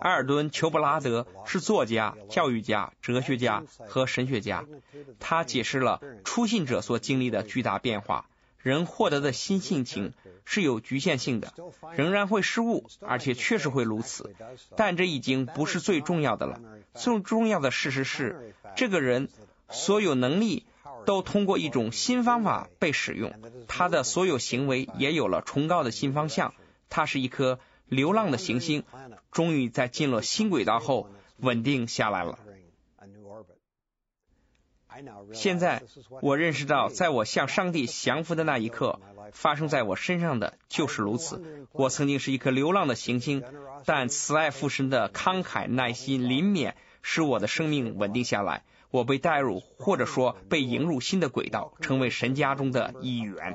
埃尔顿·裘布拉德是作家、教育家、哲学家和神学家，他解释了初信者所经历的巨大变化。人获得的新性情是有局限性的，仍然会失误，而且确实会如此。但这已经不是最重要的了。最重要的事实是，这个人所有能力都通过一种新方法被使用，他的所有行为也有了崇高的新方向。他是一颗流浪的行星，终于在进了新轨道后稳定下来了。现在我认识到，在我向上帝降服的那一刻，发生在我身上的就是如此。我曾经是一颗流浪的行星，但慈爱父神的慷慨、耐心、怜悯使我的生命稳定下来。我被带入，或者说被迎入新的轨道，成为神家中的一员。